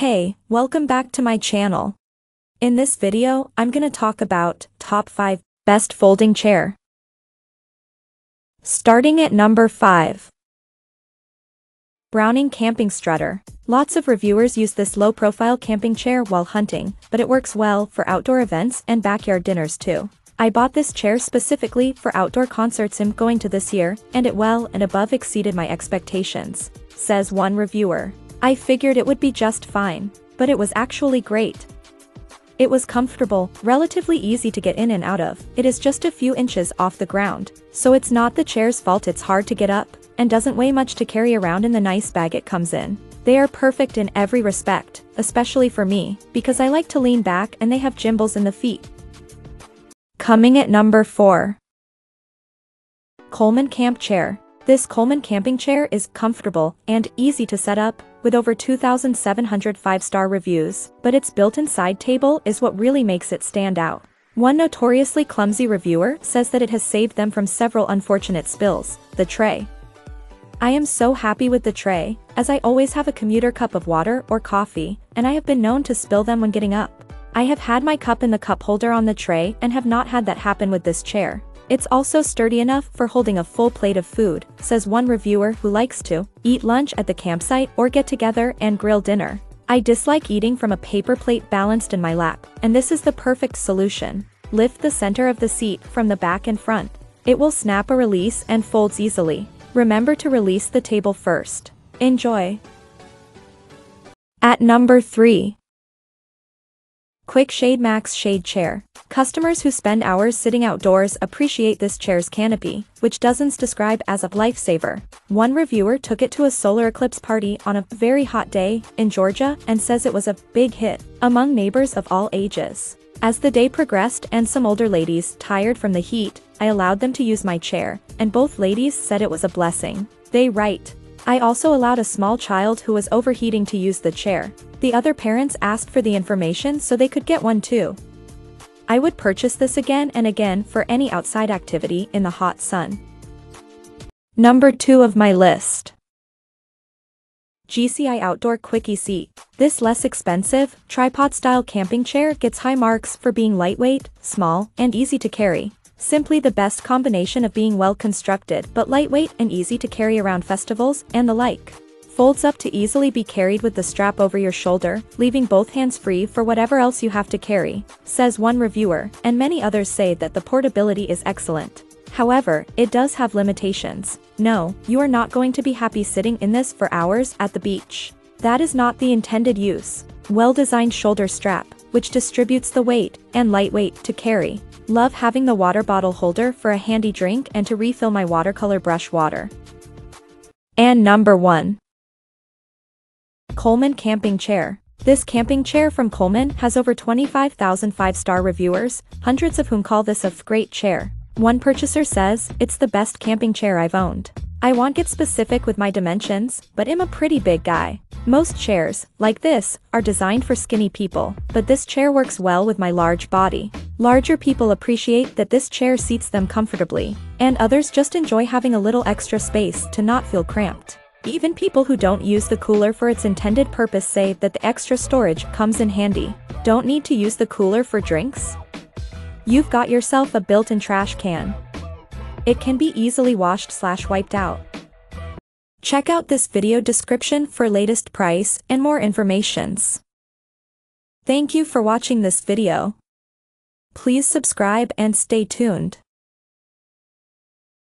Hey, welcome back to my channel. In this video, I'm gonna talk about top 5 best folding chair. Starting at number 5. Browning Camping Strutter. Lots of reviewers use this low-profile camping chair while hunting, but it works well for outdoor events and backyard dinners too. I bought this chair specifically for outdoor concerts I'm going to this year, and it well and above exceeded my expectations, says one reviewer. I figured it would be just fine, but it was actually great. It was comfortable, relatively easy to get in and out of, it is just a few inches off the ground, so it's not the chair's fault it's hard to get up, and doesn't weigh much to carry around in the nice bag it comes in. They are perfect in every respect, especially for me, because I like to lean back and they have gimbals in the feet. Coming at number 4. Coleman Camp Chair. This Coleman camping chair is comfortable and easy to set up, with over 2,700 five-star reviews, but its built-in side table is what really makes it stand out. One notoriously clumsy reviewer says that it has saved them from several unfortunate spills, the tray. I am so happy with the tray, as I always have a commuter cup of water or coffee, and I have been known to spill them when getting up. I have had my cup in the cup holder on the tray and have not had that happen with this chair. It's also sturdy enough for holding a full plate of food, says one reviewer who likes to eat lunch at the campsite or get together and grill dinner. I dislike eating from a paper plate balanced in my lap, and this is the perfect solution. Lift the center of the seat from the back and front. It will snap a release and folds easily. Remember to release the table first. Enjoy. At number 3. Quik Shade Max Shade Chair. Customers who spend hours sitting outdoors appreciate this chair's canopy, which dozens describe as a lifesaver. One reviewer took it to a solar eclipse party on a very hot day in Georgia and says it was a big hit among neighbors of all ages. As the day progressed and some older ladies tired from the heat, I allowed them to use my chair, and both ladies said it was a blessing. They write. I also allowed a small child who was overheating to use the chair. The other parents asked for the information so they could get one too. I would purchase this again and again for any outside activity in the hot sun. Number 2 of my list. GCI Outdoor Quickie Seat. This less expensive, tripod-style camping chair gets high marks for being lightweight, small, and easy to carry. Simply the best combination of being well constructed but lightweight and easy to carry around festivals and the like folds up to easily be carried with the strap over your shoulder, leaving both hands free for whatever else you have to carry, says one reviewer, and many others say that the portability is excellent. However, it does have limitations. No, you are not going to be happy sitting in this for hours at the beach. That is not the intended use. Well-designed shoulder strap, which distributes the weight, and lightweight to carry. Love having the water bottle holder for a handy drink and to refill my watercolor brush water. And number 1. Coleman Camping Chair. This camping chair from Coleman has over 25,000 five-star reviewers, hundreds of whom call this a great chair. One purchaser says, it's the best camping chair I've owned. I won't get specific with my dimensions, but I'm a pretty big guy. Most chairs, like this, are designed for skinny people, but this chair works well with my large body. Larger people appreciate that this chair seats them comfortably, and others just enjoy having a little extra space to not feel cramped. Even people who don't use the cooler for its intended purpose say that the extra storage comes in handy. Don't need to use the cooler for drinks? You've got yourself a built-in trash can. It can be easily washed slash wiped out. Check out this video description for latest price and more informations. Thank you for watching this video. Please subscribe and stay tuned.